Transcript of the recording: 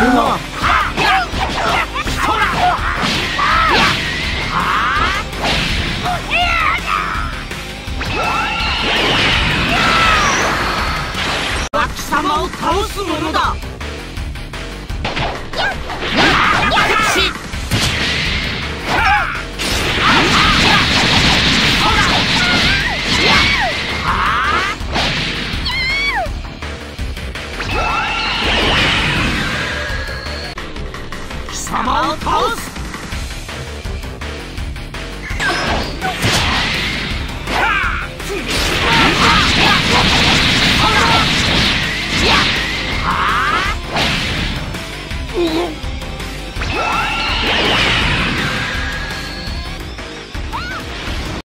るな貴様を倒すものだ様を倒す。うん